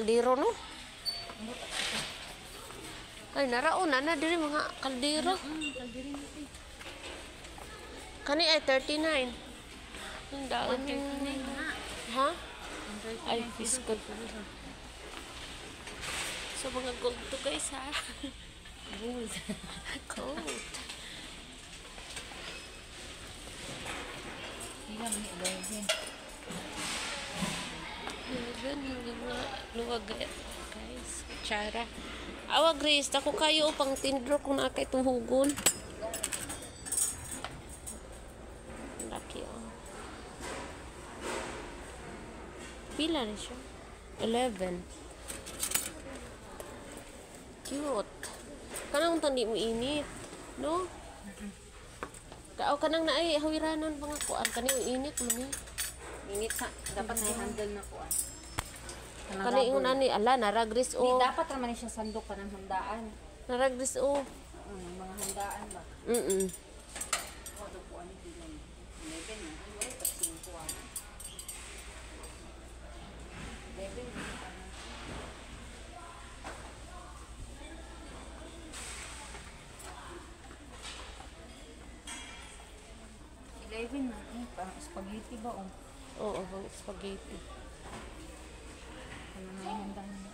Kaldero no? Ay naraon na diri mga kaldero. Kani ay 39. Ang dami. Ha? Ay, biskot. So mga gold to guys ha. Gold. Gold. Hindi naman ni Yan, hindi mga luwag guys. Kutsara. Awa Grace, ako kayo pang tindro kung nakay itong hugon. Laki oh. Pila na siya? 11. Cute. Kanang tandi mo init. No? Kao kanang na ay hawiranan pa nga kuan kani yung init mo ni. Minit sa, dapat na handle na ko. Kani rubber. nani ala naragris Di, o. dapat naman siya sandok pa ng handaan. Naragris o. Ano, mga handaan ba? Mm. O, yan. Eleven na. Eh, parang spaghetti ba? O, Oo, pang spaghetti. Ano na.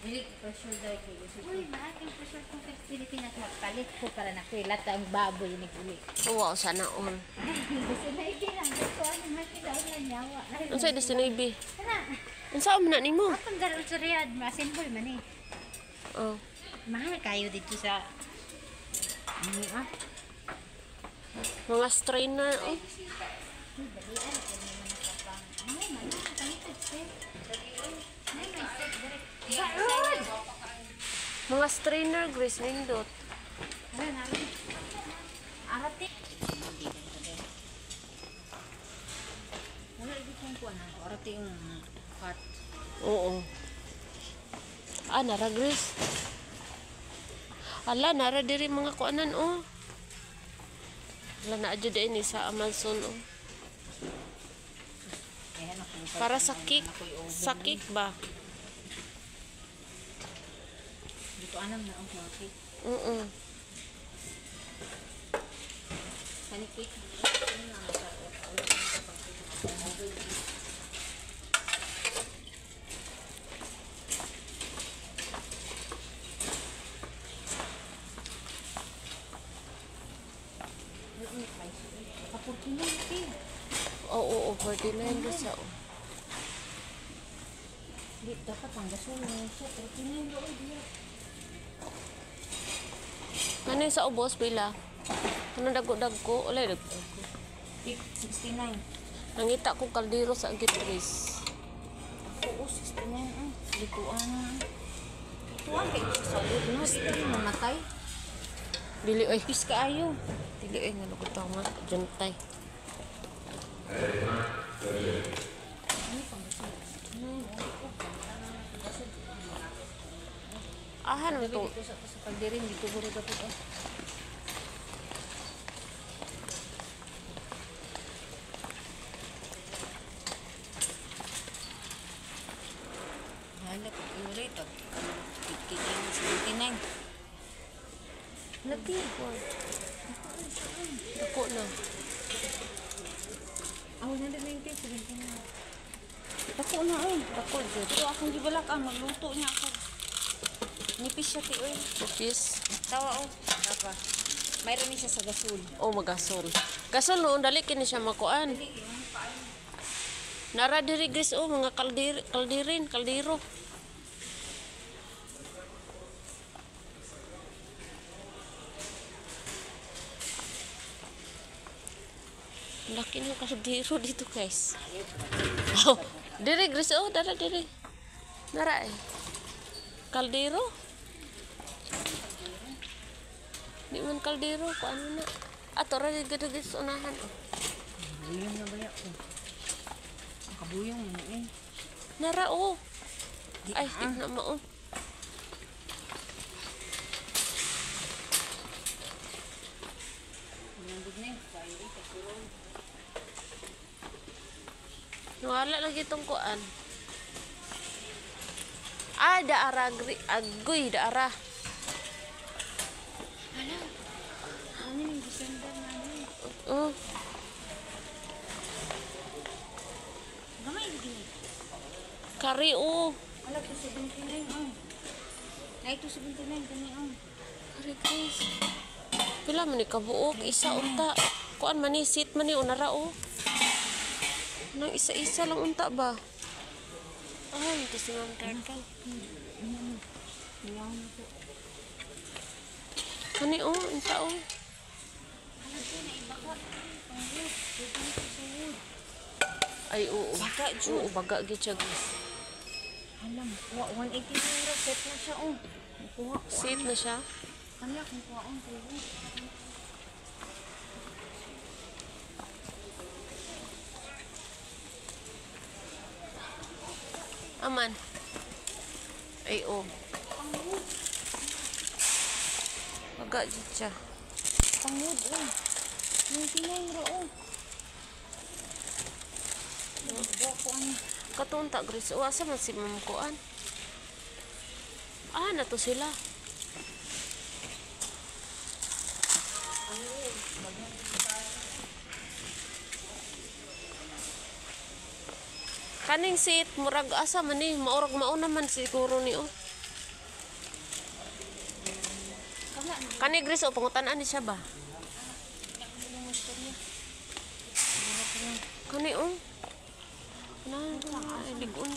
Dili, pressure dahil kayo. Uy, maaking pressure kung sa Pilipinas magpalit ko para nakulat ang baboy ni Guli. Oo, sana all. Gusto na ibilang. Gusto ano makilaw na nyawa. Ang sa'yo destinabi. Kana, Ang saan man ni mo? darong sa Riyadh, masinbol man eh. Oh. Mahal kayo dito sa... Ano ah? Mga strainer. Oh. Kung. Ano, Mga strainer, Grace Nindot. Arati. Wala, ibig kong kuha na. Orate yung cut. Oo. Ah, nara, Grace. Ala, nara diri mga kuanan, oh. Ala, na adyo din sa Amazon, oh. Para sa cake. Sa cake ba? Dito anam na ang cake. Oo. Kani cake. Ano na ang sa Oo, oo, 49 ba sa, oh. Di, dapat ang siya. Pero kinin ba o diya? Ano yung sa ubos, pila? Ano dago-dago? Wala, dago. 69. Nangita ko kaldero sa Grace. Oo, 69. Ah, likuan na. Likuan kay sa salud no. Still mamatay. Dili, ay. Pis kaayo. Dili, ay, nga ko tama. Juntay. Ahan mo to. Dito sa pagdirin dito guro dapat ah. Hala ko iulay to. Kikin 79. Lati. Ako na. Ako na din 90 79. Dako na oy. Dako jud. So akong gibalak ah magluto niya ako. Nipis siya ti oy. Cookies. Tawa oh. Tapa. Mayroon ni siya sa gasol. O magasol. Gasol noon, dali kini siya makuan. Nara diri Grace, oh, mga kaldir, kaldirin, kaldiro. Laki ng kaldiro dito, guys. Oh, diri Grace, oh, dara diri. Nara eh. Kaldiro? Di man kaldiro, ko ano na. Ato ra di di sa unahan. Buyong na baya ko. Ang kabuyong mo eh. Nara. Di Ay, ah. na mo. Wala lagi itong kuan. Ah, daara. gri- Agoy, daara. Kari oh. Alam ko 79 oh. Na ito 79 kani oh. Kari guys. Pila man ni kabuok, isa unta. Kuan man ni sit man ni unara oh. Nang isa-isa lang unta ba? Ay, ito si Ma'am Turtle. Iyaw na po. Kani oh, unta oh. Ay, oo. Baga, Ju. Oo, baga gid siya guys. Alam, kuha 180 euro set na siya oh. Kuha. Sit na siya. Kung kuha on tulo. Aman. Ay, oh. Baga gid siya. Pangud oh. 99 ro oh. Kuha ko ano. Katunta, Grace. O, asa man si Ma'am Kuan? Ah, na to sila. Kaning seat, murag asa man ni, maurag mauna man siguro ni o. Kani Grace, o, pangutan-an ni siya ba? Kani o. Na, ay, ligon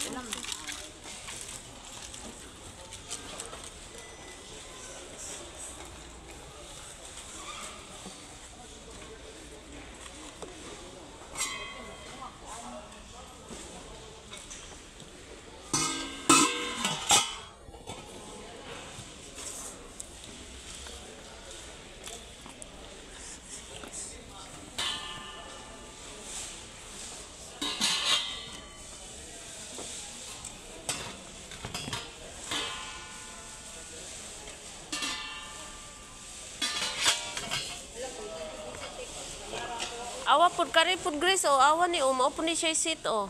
Awa pud kari pud Grace o awa ni o mao pud ni siya seat o.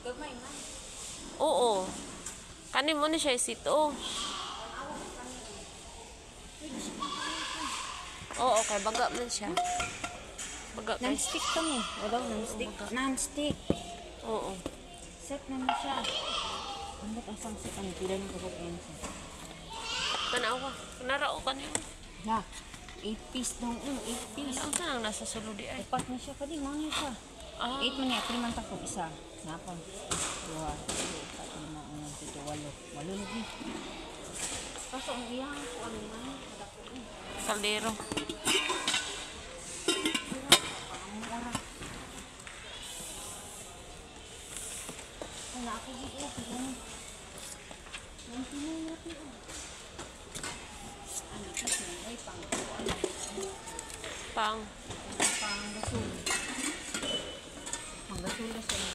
Gamay man. Oo. Kani mo ni siya seat o. Oo, kay baga man siya. Baga kay. Non-stick kami. Wala, non-stick. Non-stick. Oo. Set na na siya. Ambot asang set ang pila ng siya. Tanawa. Kanara o kanina. Na, 8 piece daw. Oh, 8 piece. Ang tanang nasa sulod di ay. Upat na siya kadi, mo niya siya. Ah. 8 man niya, 3 man takong isa. Napang. Dua, upat, lima, unang, pito, walo. Walo lagi. Kaso ang iyang ko ano man. Kaldero. Wala ako di eh. Ano? Nantinay natin oh. Pang. Pang pang gasol. Pang gasol gasol.